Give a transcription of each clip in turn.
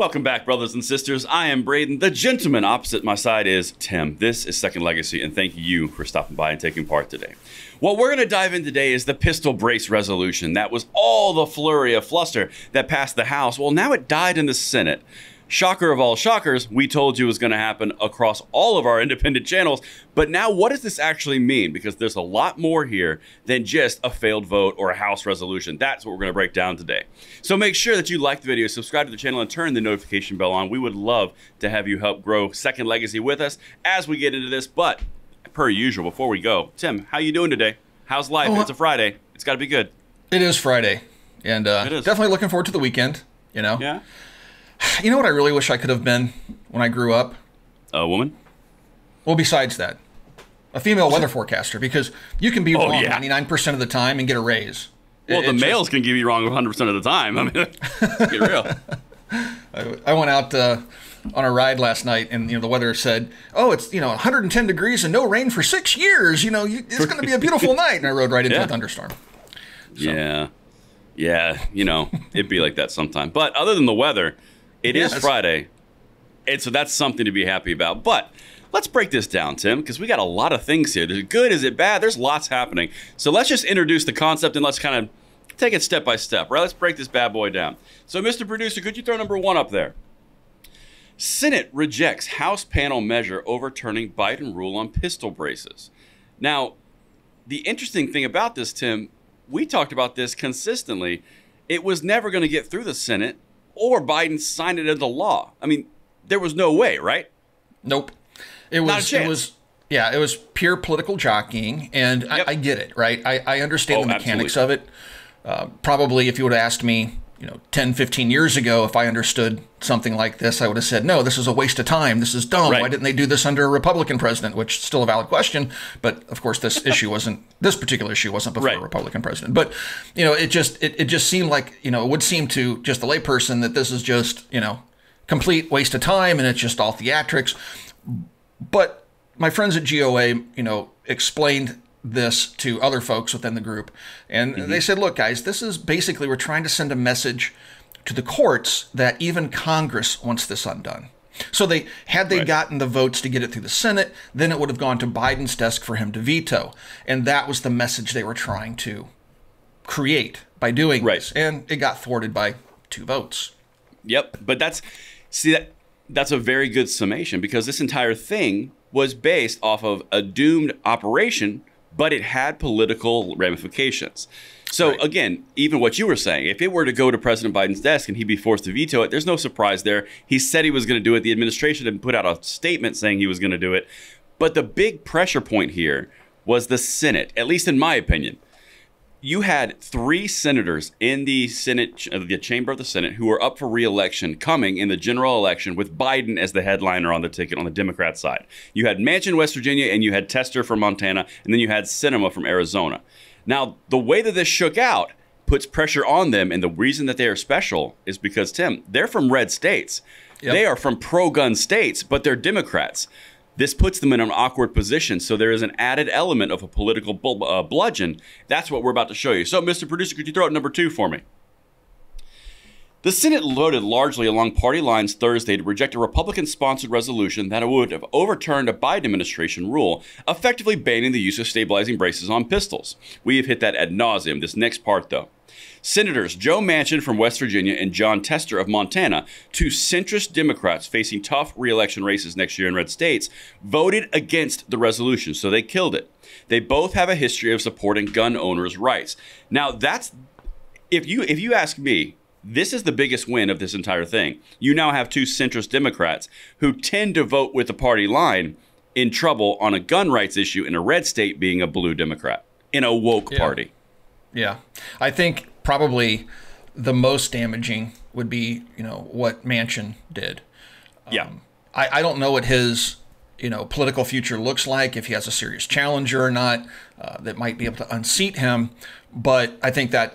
Welcome back, brothers and sisters. I am Braden. The gentleman opposite my side is Tim. This is Second Legacy, and thank you for stopping by and taking part today. What we're going to dive in today is the pistol brace resolution. That was all the flurry of fluster that passed the House. Well, now it died in the Senate shocker of all shockers, we told you was going to happen across all of our independent channels. But now, what does this actually mean? Because there's a lot more here than just a failed vote or a House resolution. That's what we're going to break down today. So make sure that you like the video, subscribe to the channel, and turn the notification bell on. We would love to have you help grow Second Legacy with us as we get into this. But per usual, before we go, Tim, how you doing today? How's life? Oh, it's a Friday. It's got to be good. It is Friday, and uh, definitely looking forward to the weekend. You know. Yeah. You know what I really wish I could have been when I grew up? A woman? Well, besides that, a female weather forecaster because you can be oh, wrong yeah. 99% of the time and get a raise. Well, it, the males just... can give you wrong 100% of the time. I mean, get real. I, I, went out uh, on a ride last night, and you know the weather said, "Oh, it's you know 110 degrees and no rain for six years. You know, it's going to be a beautiful night." And I rode right into yeah. a thunderstorm. So. Yeah, yeah, you know, it'd be like that sometime. But other than the weather, it yes. is Friday, and so that's something to be happy about. But let's break this down, Tim, because we got a lot of things here. Is it good? Is it bad? There's lots happening. So let's just introduce the concept and let's kind of take it step by step, right? Let's break this bad boy down. So, Mr. Producer, could you throw number one up there? Senate rejects House panel measure overturning Biden rule on pistol braces. Now, the interesting thing about this, Tim, we talked about this consistently. It was never going to get through the Senate or Biden signed it into law. I mean, there was no way, right? Nope. It was. It was. Yeah, it was pure political jockeying, and yep. I, I, get it, right? I, I understand oh, the mechanics absolutely. of it. Uh, probably, if you would have asked me, you know, 10, 15 years ago, if I understood something like this, I would have said, no, this is a waste of time. This is dumb. Right. Why didn't they do this under a Republican president? Which is still a valid question. But of course, this issue wasn't, this particular issue wasn't before right. a Republican president. But, you know, it just, it, it just seemed like, you know, it would seem to just a layperson that this is just, you know, complete waste of time and it's just all theatrics. But my friends at GOA, you know, explained this to other folks within the group. And mm-hmm. they said, look, guys, this is basically we're trying to send a message to the courts that even Congress wants this undone. So they had they right. gotten the votes to get it through the Senate, then it would have gone to Biden's desk for him to veto. And that was the message they were trying to create by doing right. this. And it got thwarted by two votes. Yep. But that's see that that's a very good summation because this entire thing was based off of a doomed operation but it had political ramifications. So right. again, even what you were saying, if it were to go to President Biden's desk and he'd be forced to veto it, there's no surprise there. He said he was going to do it. The administration had put out a statement saying he was going to do it. But the big pressure point here was the Senate, at least in my opinion you had three senators in the Senate, uh, the chamber of the Senate, who were up for reelection coming in the general election with Biden as the headliner on the ticket on the Democrat side. You had Manchin, West Virginia, and you had Tester from Montana, and then you had Sinema from Arizona. Now, the way that this shook out puts pressure on them, and the reason that they are special is because, Tim, they're from red states. Yep. They are from pro gun states, but they're Democrats. This puts them in an awkward position. So there is an added element of a political uh, bludgeon. That's what we're about to show you. So, Mr. Producer, could you throw out number two for me? The Senate voted largely along party lines Thursday to reject a Republican sponsored resolution that would have overturned a Biden administration rule, effectively banning the use of stabilizing braces on pistols. We have hit that ad nauseum. This next part, though. Senators Joe Manchin from West Virginia and Jon Tester of Montana, two centrist Democrats facing tough reelection races next year in red states, voted against the resolution, so they killed it. They both have a history of supporting gun owners' rights. Now, that's if you if you ask me, this is the biggest win of this entire thing. You now have two centrist Democrats who tend to vote with the party line in trouble on a gun rights issue in a red state being a blue Democrat in a woke yeah. party. Yeah. I think probably the most damaging would be, you know, what Manchin did. Yeah. Um, I, I don't know what his, you know, political future looks like, if he has a serious challenger or not uh, that might be able to unseat him. But I think that,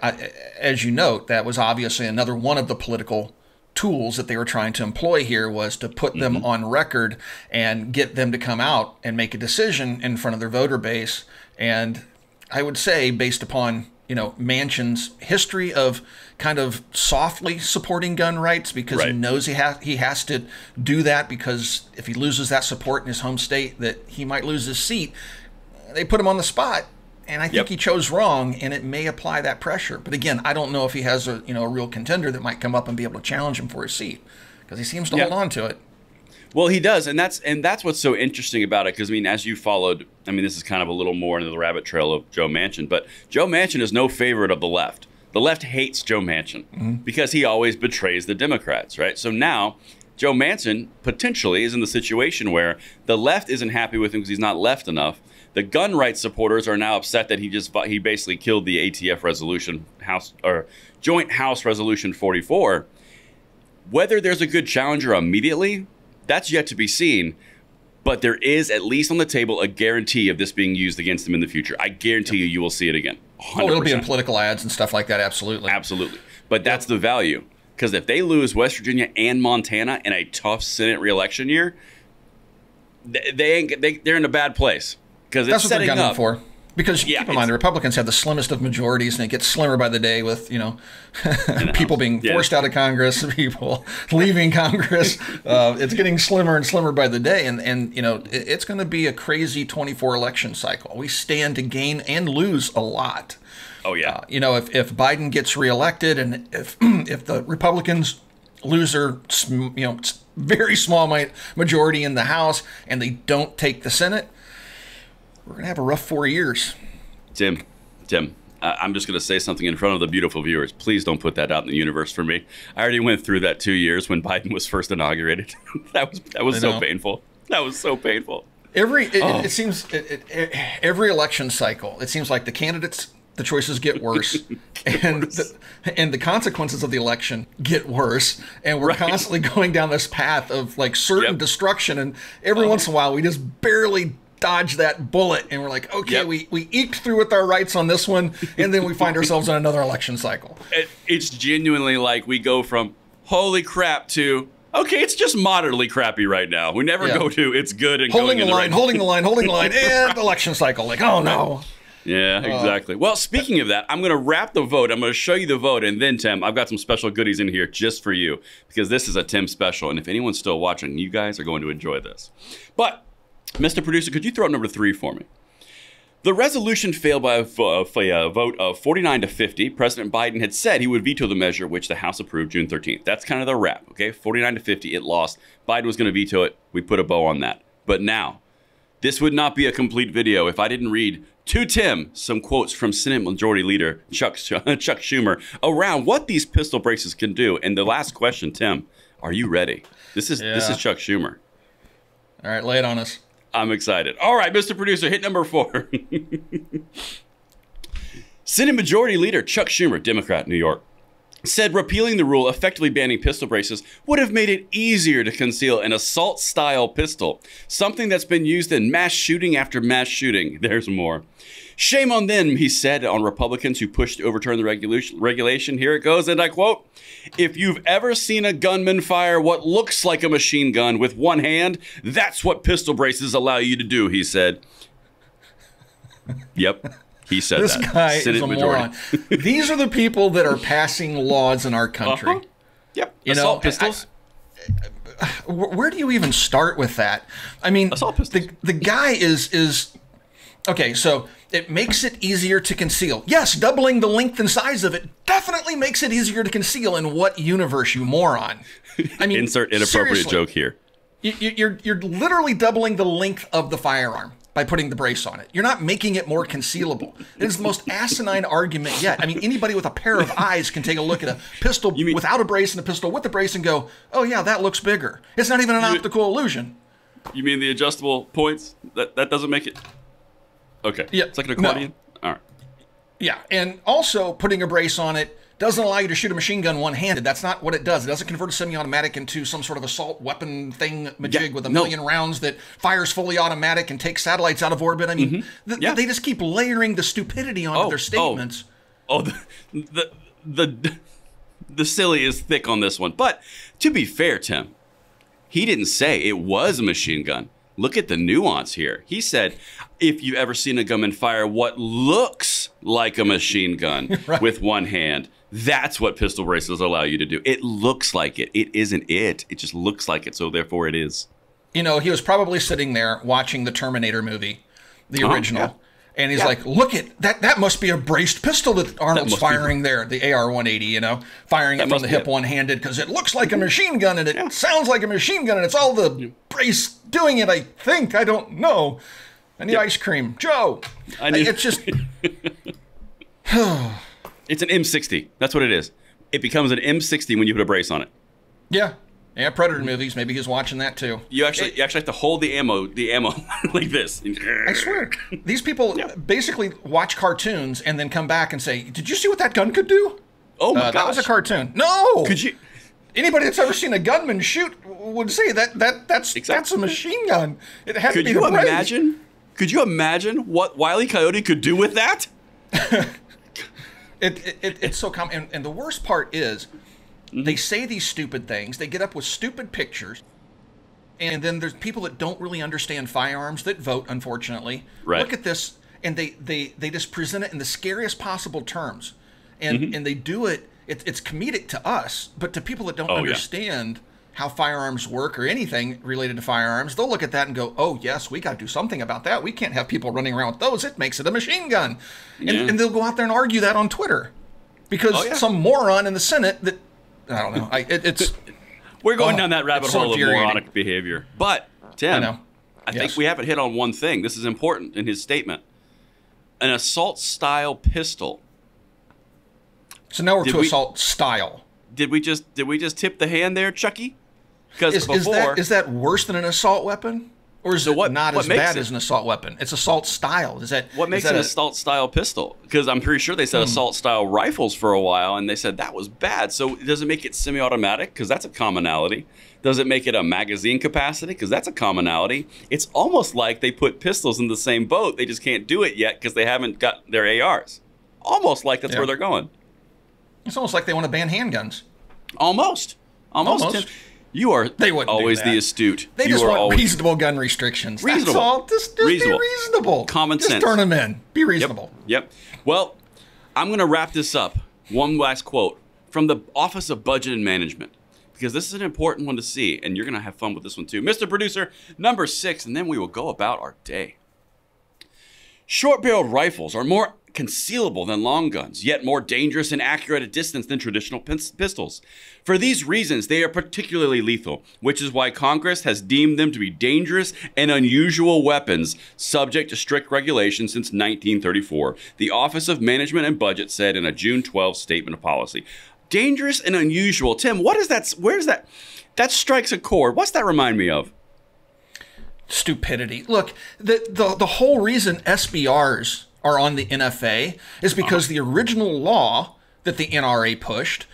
as you note, that was obviously another one of the political tools that they were trying to employ here was to put them mm-hmm. on record and get them to come out and make a decision in front of their voter base. And I would say, based upon you know Manchin's history of kind of softly supporting gun rights because right. he knows he has he has to do that because if he loses that support in his home state that he might lose his seat. They put him on the spot and I think yep. he chose wrong, and it may apply that pressure. But again, I don't know if he has a you know a real contender that might come up and be able to challenge him for his seat because he seems to yep. hold on to it. Well, he does, and that's and that's what's so interesting about it. Because I mean, as you followed, I mean, this is kind of a little more into the rabbit trail of Joe Manchin, but Joe Manchin is no favorite of the left. The left hates Joe Manchin mm-hmm. because he always betrays the Democrats, right? So now Joe Manchin potentially is in the situation where the left isn't happy with him because he's not left enough. The gun rights supporters are now upset that he just he basically killed the ATF resolution House or Joint House Resolution 44. Whether there's a good challenger immediately, that's yet to be seen. But there is at least on the table a guarantee of this being used against them in the future. I guarantee you, you will see it again. 100%. Oh, it'll be in political ads and stuff like that. Absolutely, absolutely. But that's the value because if they lose West Virginia and Montana in a tough Senate reelection year, they, they ain't they, they're in a bad place because That's what they're gunning up. for. Because yeah, keep in mind, the Republicans have the slimmest of majorities, and it gets slimmer by the day with you know people being forced out of Congress, people leaving Congress. Uh, it's getting slimmer and slimmer by the day, and and you know it, it's going to be a crazy 24 election cycle. We stand to gain and lose a lot. Oh yeah. Uh, you know, if if Biden gets reelected, and if if the Republicans lose their you know very small majority in the House, and they don't take the Senate we're going to have a rough four years. Tim, Tim, I'm just going to say something in front of the beautiful viewers. Please don't put that out in the universe for me. I already went through that two years when Biden was first inaugurated. that was that was so painful. That was so painful. Every it, oh. it seems it, it, every election cycle, it seems like the candidates, the choices get worse, and worse. The, and the consequences of the election get worse, and we're right. constantly going down this path of like certain yep. destruction. And every oh. once in a while, we just barely dodge that bullet and we're like okay yep. we, we eked through with our rights on this one and then we find ourselves in another election cycle it, it's genuinely like we go from holy crap to okay it's just moderately crappy right now we never yeah. go to it's good and holding the, the line right holding the line holding the line and election cycle like oh no yeah, uh, exactly. Uh, well, speaking of that, I'm going to wrap the vote. I'm going to show you the vote. And then, Tim, I've got some special goodies in here just for you because this is a Tim special. And if anyone's still watching, you guys are going to enjoy this. But Mr. Producer, could you throw out number three for me? The resolution failed by a, vote of 49 to 50. President Biden had said he would veto the measure, which the House approved June 13th. That's kind of the wrap, okay? 49 to 50, it lost. Biden was going to veto it. We put a bow on that. But now, this would not be a complete video if I didn't read to Tim some quotes from Senate Majority Leader Chuck, Chuck Schumer around what these pistol braces can do. And the last question, Tim, are you ready? This is yeah. this is Chuck Schumer. All right, lay it on us. I'm excited. All right, Mr. Producer, hit number four. Senate Majority Leader Chuck Schumer, Democrat, New York, said repealing the rule effectively banning pistol braces would have made it easier to conceal an assault style pistol, something that's been used in mass shooting after mass shooting. There's more. Shame on them, he said, on Republicans who pushed to overturn the regulation. regulation. Here it goes, and I quote If you've ever seen a gunman fire what looks like a machine gun with one hand, that's what pistol braces allow you to do, he said. yep. He said this that. guy Senate is a majority. moron. These are the people that are passing laws in our country. Uh-huh. Yep. You Assault know, pistols. I, where do you even start with that? I mean, assault the the guy is is okay. So it makes it easier to conceal. Yes, doubling the length and size of it definitely makes it easier to conceal. In what universe, you moron? I mean, insert inappropriate joke here. You, you're you're literally doubling the length of the firearm by putting the brace on it. You're not making it more concealable. It is the most asinine argument yet. I mean, anybody with a pair of eyes can take a look at a pistol mean, without a brace and a pistol with the brace and go, "Oh yeah, that looks bigger." It's not even an optical mean, illusion. You mean the adjustable points? That that doesn't make it. Okay. Yeah. It's like an accordion. No. All right. Yeah, and also putting a brace on it doesn't allow you to shoot a machine gun one-handed. That's not what it does. It doesn't convert a semi-automatic into some sort of assault weapon thing majig yeah, with a no. million rounds that fires fully automatic and takes satellites out of orbit. I mean, mm-hmm. th- yeah. they just keep layering the stupidity onto oh, their oh. statements. Oh, oh the, the the the silly is thick on this one. But to be fair, Tim, he didn't say it was a machine gun. look at the nuance here. He said, if you've ever seen a gunman fire what looks like a machine gun right. with one hand, that's what pistol braces allow you to do. It looks like it. It isn't it. It just looks like it. So therefore, it is. You know, he was probably sitting there watching the Terminator movie, the uh-huh, original. Yeah. And he's yeah. like, "Look at that! That must be a braced pistol that Arnold's that firing be. there, the AR-180. You know, firing that it from the hip one-handed because it looks like a machine gun and it yeah. sounds like a machine gun and it's all the brace doing it. I think I don't know. And the yep. ice cream, Joe. I need- it's just. it's an M60. That's what it is. It becomes an M60 when you put a brace on it. Yeah, yeah, Predator movies. Maybe he's watching that too. You actually, it, you actually have to hold the ammo, the ammo like this. I swear, these people yeah. basically watch cartoons and then come back and say, "Did you see what that gun could do?" Oh my uh, That was a cartoon. No. Could you? Anybody that's ever seen a gunman shoot would say that that that's exactly. that's a machine gun. It had could to be Could you imagine? Could you imagine what Wiley Coyote could do with that? it, it, it, it's so common, and, and the worst part is Mm-hmm. They say these stupid things. They get up with stupid pictures. And then there's people that don't really understand firearms that vote, unfortunately. Right. Look at this, and they, they, they just present it in the scariest possible terms. And, mm-hmm. and they do it, it, it's comedic to us, but to people that don't oh, understand yeah. How firearms work or anything related to firearms, they'll look at that and go, oh, yes, we got to do something about that. We can't have people running around with those. It makes it a machine gun. And, yeah. and they'll go out there and argue that on Twitter because oh, yeah. some moron in the Senate that I don't know. I, it, it's we're going oh, down that rabbit hole so of moronic behavior. But Tim, I, I yes. think we haven't hit on one thing. This is important in his statement. An assault style pistol. So now we're did to we, assault style. Did we just did we just tip the hand there, Chucky? Because before is that, is that worse than an assault weapon? Or is so it what, not what as bad it? as an assault weapon? It's assault style. Is that what makes that an a, assault style pistol? Because I'm pretty sure they said hmm. assault style rifles for a while, and they said that was bad. So does it make it semi-automatic? Because that's a commonality. Does it make it a magazine capacity? Because that's a commonality. It's almost like they put pistols in the same boat. They just can't do it yet because they haven't got their ARs. Almost like that's yeah. where they're going. It's almost like they want to ban handguns. Almost. Almost. Almost. You are they would always the astute. They you just want always... reasonable gun restrictions. Reasonable. That's all. Just, just reasonable. be reasonable. Common just sense. turn them in. Be reasonable. Yep. yep. Well, I'm going to wrap this up. One last quote from the Office of Budget and Management, because this is an important one to see, and you're going to have fun with this one too. Mr. Producer, number six, and then we will go about our day. Short barreled rifles are more concealable than long guns, yet more dangerous and accurate at distance than traditional pistols. For these reasons, they are particularly lethal, which is why Congress has deemed them to be dangerous and unusual weapons subject to strict regulation since 1934, the Office of Management and Budget said in a June 12 statement of policy. Dangerous and unusual. Tim, what is that? Where's that? That strikes a chord. What's that remind me of? Stupidity. Look, the, the, the whole reason SBRs are on the NFA is because uh-huh. the original law that the NRA pushed,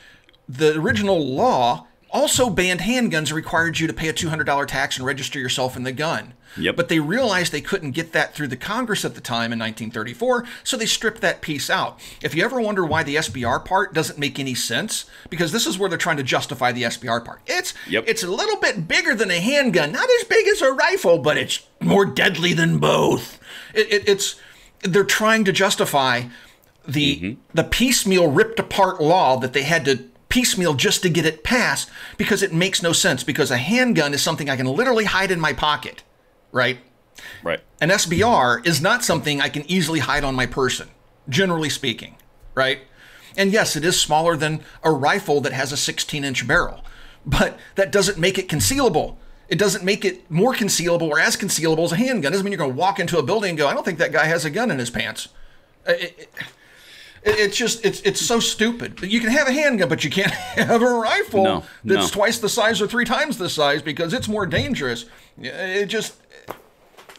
the original law also banned handguns and required you to pay a $200 tax and register yourself in the gun. Yep. But they realized they couldn't get that through the Congress at the time in 1934, so they stripped that piece out. If you ever wonder why the SBR part doesn't make any sense, because this is where they're trying to justify the SBR part. It's yep. it's a little bit bigger than a handgun, not as big as a rifle, but it's more deadly than both. It, it, it's they're trying to justify the mm-hmm. the piecemeal ripped apart law that they had to piecemeal just to get it passed because it makes no sense because a handgun is something I can literally hide in my pocket, right? Right. An SBR is not something I can easily hide on my person, generally speaking, right? And yes, it is smaller than a rifle that has a 16 inch barrel, but that doesn't make it concealable. It doesn't make it more concealable or as concealable as a handgun. It doesn't mean you're going to walk into a building and go, I don't think that guy has a gun in his pants. Uh, it, it, it's just it's it's so stupid. You can have a handgun, but you can't have a rifle no, that's no. twice the size or three times the size because it's more dangerous. It just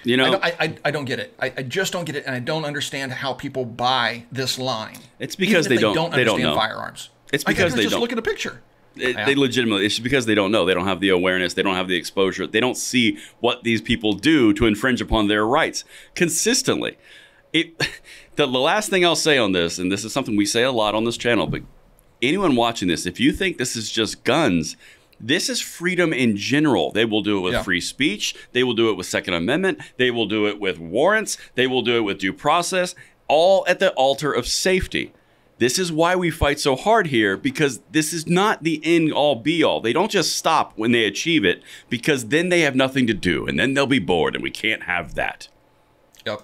you know, I, I, I don't get it. I, I, just don't get it, and I don't understand how people buy this line. It's because they, they, don't, don't they don't know firearms. It's because they just don't look at a picture. It, yeah. They legitimately, it's because they don't know. They don't have the awareness. They don't have the exposure. They don't see what these people do to infringe upon their rights consistently. It, the, the last thing I'll say on this, and this is something we say a lot on this channel, but anyone watching this, if you think this is just guns, This is freedom in general. They will do it with yeah. free speech. They will do it with Second Amendment. They will do it with warrants. They will do it with due process, all at the altar of safety. This is why we fight so hard here because this is not the end all be all. They don't just stop when they achieve it because then they have nothing to do and then they'll be bored and we can't have that. Yep.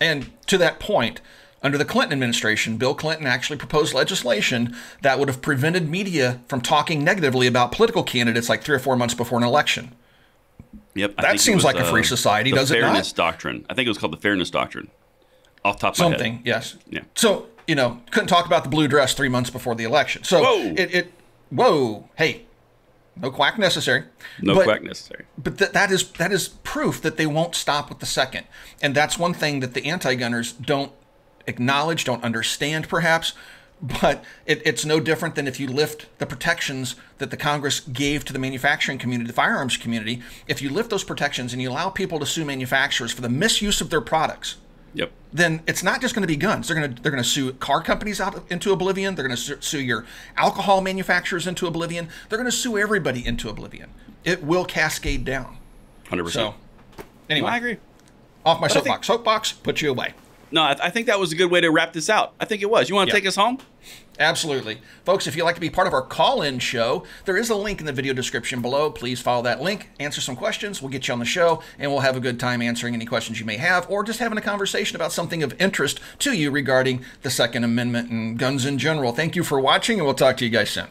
And to that point, under the Clinton administration, Bill Clinton actually proposed legislation that would have prevented media from talking negatively about political candidates like three or four months before an election. Yep. That seems was, like a free uh, society, does it not? Fairness doctrine. I think it was called the Fairness Doctrine. Off top of Something, my head. yes. Yeah. So, you know, couldn't talk about the blue dress three months before the election. So whoa. it, it whoa, hey, no quack necessary. No but, quack necessary. But th- that is that is proof that they won't stop with the second, and that's one thing that the anti-gunners don't acknowledge, don't understand, perhaps. But it, it's no different than if you lift the protections that the Congress gave to the manufacturing community, the firearms community. If you lift those protections and you allow people to sue manufacturers for the misuse of their products, Yep. Then it's not just going to be guns. They're going to they're going to sue car companies out into oblivion. They're going to sue your alcohol manufacturers into oblivion. They're going to sue everybody into oblivion. It will cascade down. Hundred percent. So, anyway, I agree. Off my but soapbox. Think, soapbox. Put you away. No, I, I, think that was a good way to wrap this out. I think it was. You want to yep. take us home? Absolutely. Folks, if you'd like to be part of our call in show, there is a link in the video description below. Please follow that link, answer some questions. We'll get you on the show, and we'll have a good time answering any questions you may have, or just having a conversation about something of interest to you regarding the Second Amendment and guns in general. Thank you for watching, and we'll talk to you guys soon.